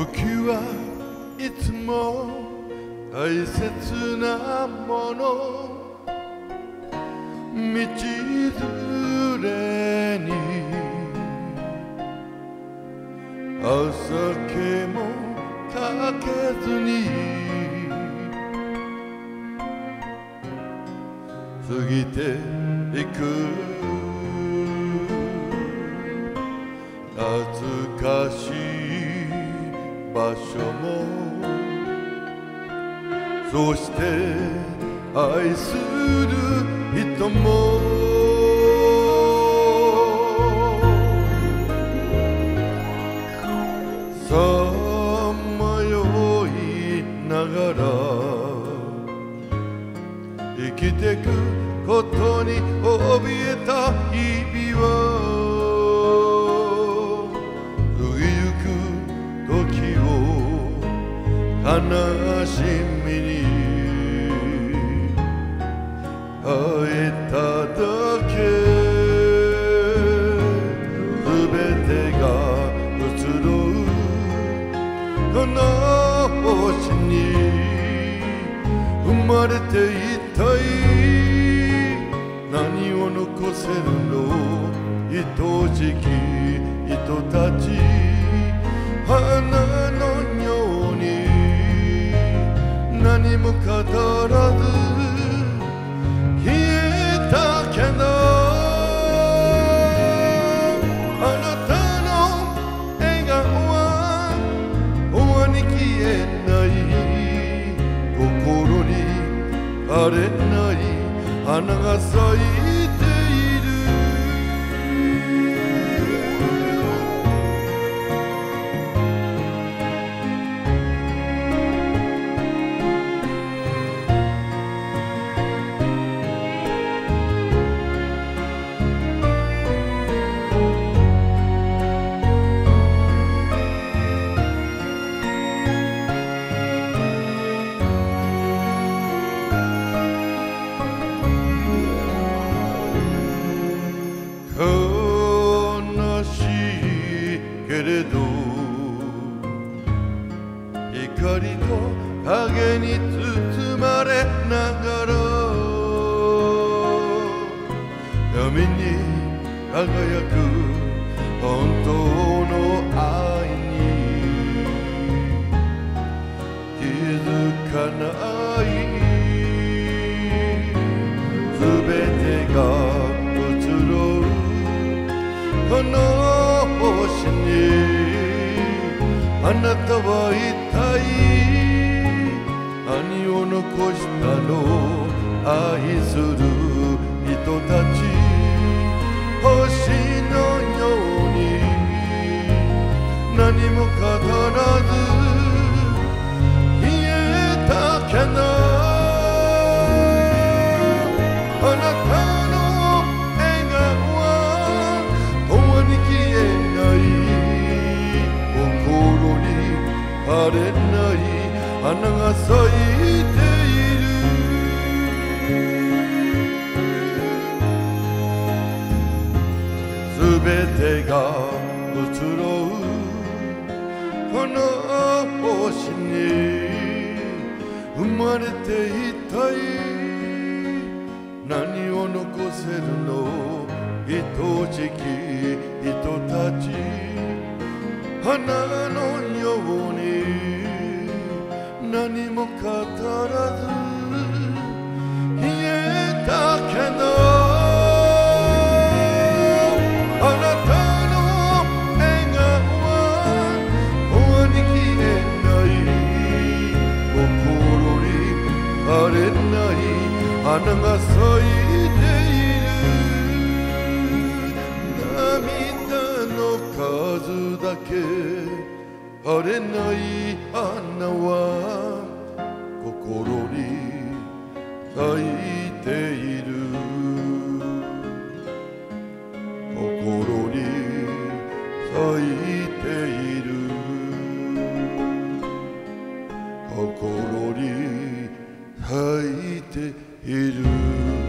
時はいつも大切なもの。道連れに。朝気もかけずに。過ぎていく。懐かしい。場所も。そして愛する人も。さまよいながら生きてくことに怯えた日々は。悲しみに会えただけ。すべてが移ろう。この星に生まれていたい。何を残せるの？愛しき人たち。花枯れない花が咲いて輝く本当の愛に気づかないすべてが移ろうこの星にあなたは一体何を残したの？愛する人たち。星のように何も語らず消えたけどあなたの笑顔は永遠に消えない心に枯れない花が咲いてべてが移ろうこの星に生まれていたい何を残せるの？愛しき人たち。花のように。何も語らず。消えたけど。花が咲いている。涙の数だけ枯れない花は心に咲いている。心に咲いている。心に咲いている。いる